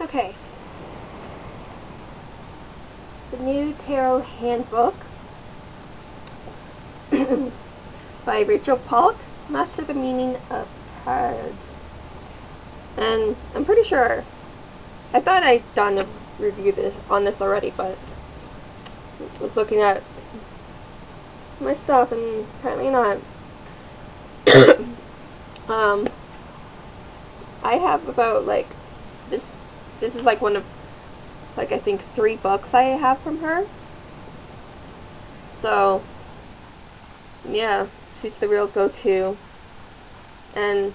Okay. The new Tarot Handbook by Rachel Pollack, Master the Meaning of Cards. And I'm pretty sure, I thought I'd done a review this, on this already, but I was looking at my stuff and apparently not. um, I have about like this. This is like one of like I think three books I have from her. So yeah, she's the real go-to. And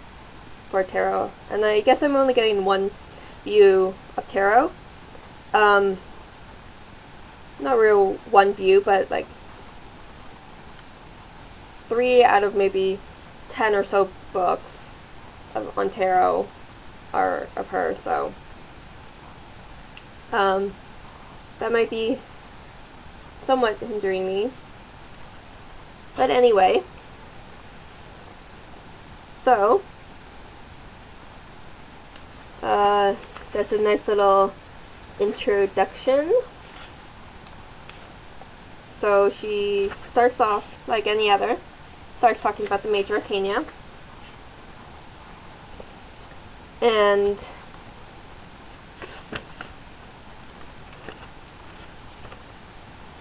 for tarot, and I guess I'm only getting one view of tarot. Um, not real one view, but like three out of maybe ten or so books of, on tarot are of her, so um, that might be somewhat hindering me. But anyway, so uh, there's a nice little introduction. So she starts off like any other, starts talking about the major arcana. And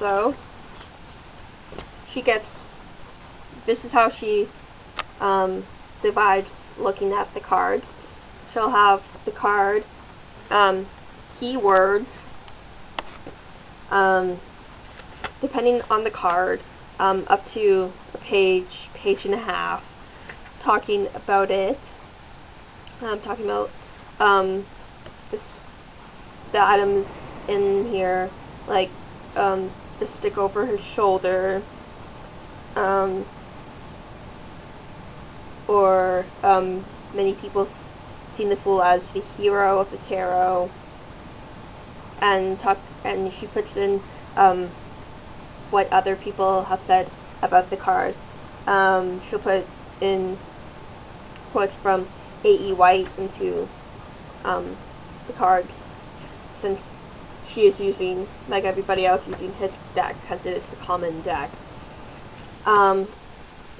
so she gets, this is how she um, divides looking at the cards. She'll have the card, um, keywords, um, depending on the card, um, up to a page, page and a half, talking about it. I'm talking about um, this, the items in here, like um, the stick over her shoulder, um, or um, many people seen the fool as the hero of the tarot, and talk and she puts in um, what other people have said about the card. Um, she'll put in quotes from A.E. Waite into um, the cards since she is using, like everybody else, using his deck because it is the common deck. Um,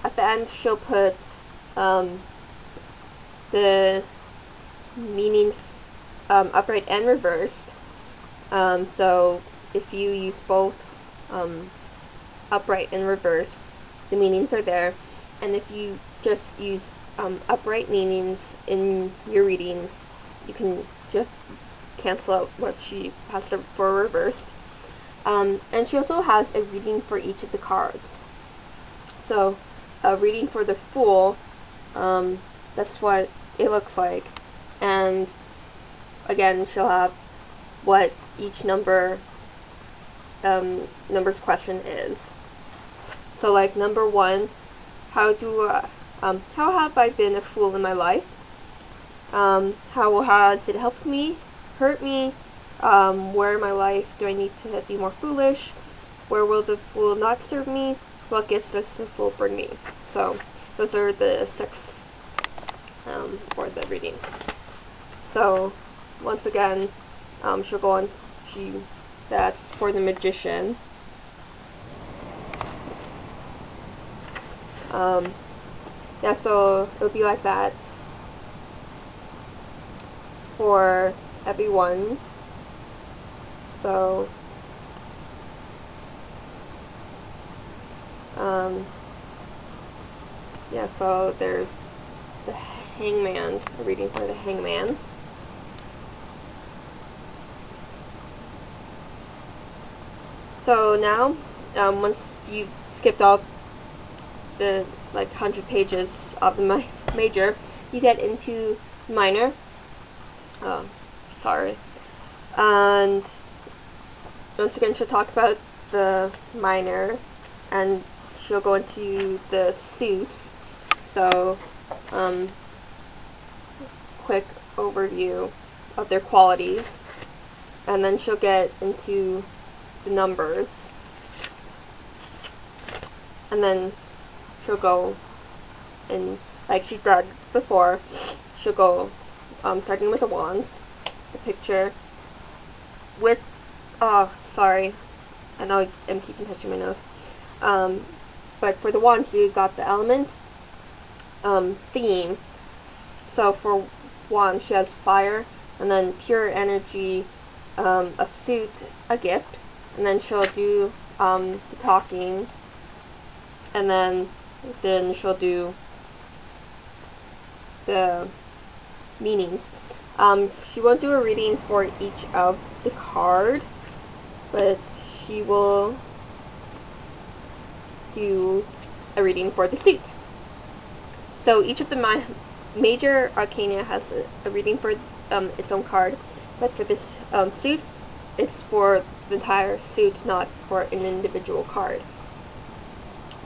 at the end, she'll put um, the meanings um, upright and reversed. Um, so if you use both um, upright and reversed, the meanings are there. And if you just use um, upright meanings in your readings, you can just cancel out what she has to, for reversed. Um, and she also has a reading for each of the cards. So, a reading for the Fool, um, that's what it looks like. And again, she'll have what each number um, number's question is. So, like number one, how do uh, um, how have I been a fool in my life? Um, how has it helped me? Hurt me? Um, where in my life do I need to be more foolish? Where will the fool not serve me? What gifts does the fool bring me? So, those are the six um, for the reading. So, once again, um, she'll go on. She, that's for the magician. Um, yeah, so it'll be like that for everyone. So, um, yeah, so there's the hangman, a reading for the hangman. So now, um, once you skipped all the like 100 pages of the ma major, you get into minor. Oh, sorry. And once again, she'll talk about the minor, and she'll go into the suits. So, um, quick overview of their qualities, and then she'll get into the numbers, and then she'll go and like she did before, she'll go um, starting with the wands, the picture with, oh, sorry, I know I'm keeping touching my nose. Um, but for the wands, you got the element um, theme. So for one, she has fire, and then pure energy, um, a suit, a gift, and then she'll do um, the talking, and then then she'll do the meanings. Um, she won't do a reading for each of the card, but she will do a reading for the suit. So each of the ma major arcana has a, a reading for um, its own card, but for this um, suit, it's for the entire suit, not for an individual card.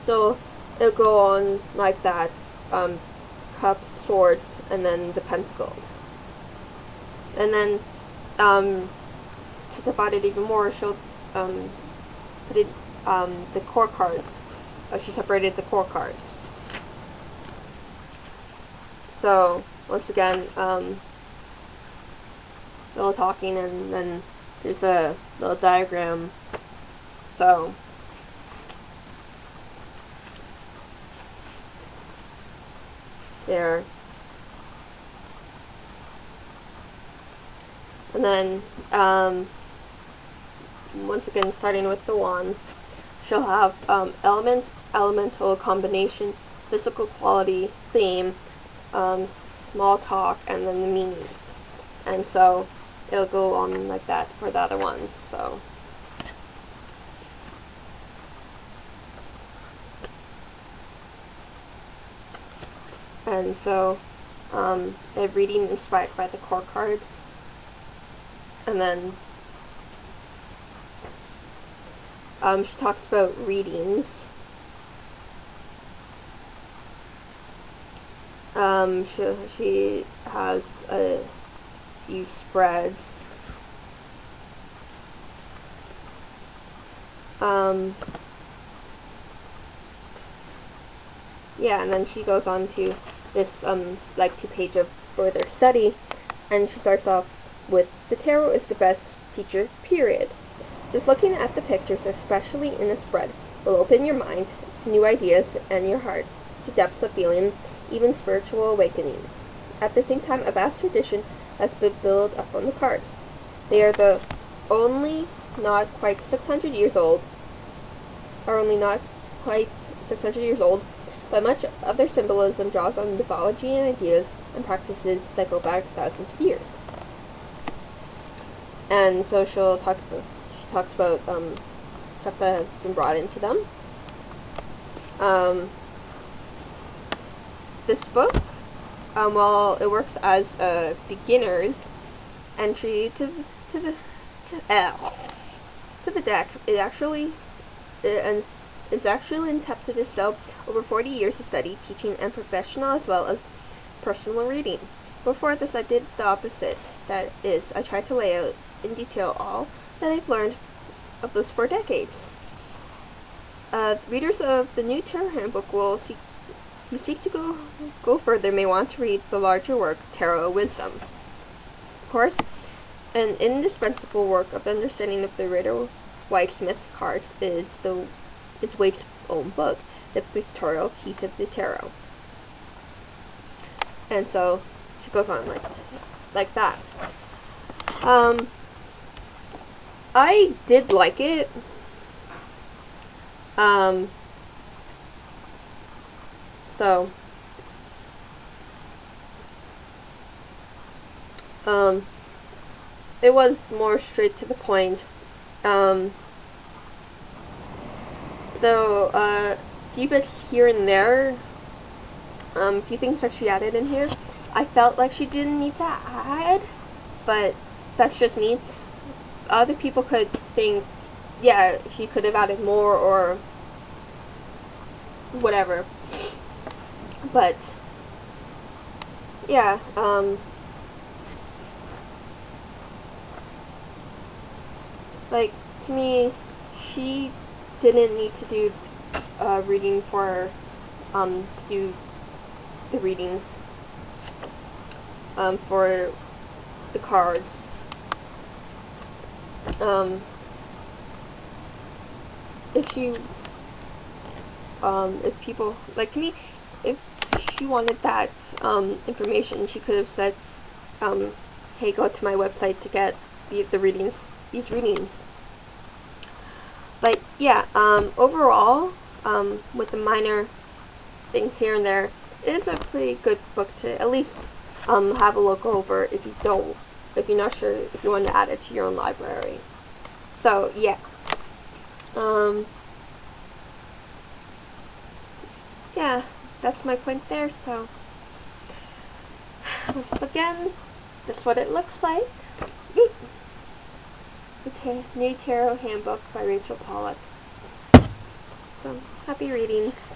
So it'll go on like that, um, cups, swords, and then the pentacles. And then um, to divide it even more, she'll um, put it um, the core cards. Uh, she separated the core cards. So once again, um, little talking, and then there's a little diagram. So there. And then, um, once again, starting with the wands, she'll have um, element, elemental, combination, physical quality, theme, um, small talk, and then the meanings. And so it'll go on like that for the other ones. So. And so, um, a reading inspired by the core cards. And then um, she talks about readings. Um, she, she has a few spreads. Um, yeah, and then she goes on to this, um, like two page of further study, and she starts off with, the tarot is the best teacher, period. Just looking at the pictures, especially in the spread, will open your mind to new ideas and your heart to depths of feeling, even spiritual awakening. At the same time, a vast tradition has been built up on the cards. They are the only not quite 600 years old, are only not quite 600 years old, but much of their symbolism draws on mythology and ideas and practices that go back thousands of years. And so she'll talk she talks about um, stuff that has been brought into them. Um, this book um, well, it works as a beginner's entry to to the to, uh, to the deck. It actually and is actually intended to distill over 40 years of study, teaching, and professional as well as personal reading. Before this, I did the opposite. That is, I tried to lay out in detail all that I've learned of those four decades. Uh, readers of the new Tarot Handbook will seek who seek to go, go further may want to read the larger work, Tarot Wisdom. Of course, an indispensable work of understanding of the Rider Waite Smith cards is the is Waite's own book, The Pictorial Key to the Tarot. And so she goes on like like that. Um, I did like it. Um, so, um, it was more straight to the point. Um, though uh, a few bits here and there, um, a few things that she added in here, I felt like she didn't need to add, but that's just me. Other people could think, yeah, she could have added more or whatever. But, yeah, um, like, to me, she didn't need to do uh, reading for, um, to do the readings, um, for the cards. Um, if she, um, if people, like to me, if she wanted that um, information, she could have said, um, hey, go to my website to get the, the readings, these readings. But yeah, um, overall, um, with the minor things here and there, it is a pretty good book to at least um, have a look over if you don't, if you're not sure if you want to add it to your own library. So yeah. Um, yeah, that's my point there. So once again, that's what it looks like. The New Tarot Handbook by Rachel Pollack. So, happy readings.